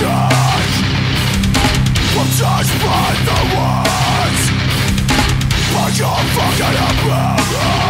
sick From judged by the words. By your fucking apparent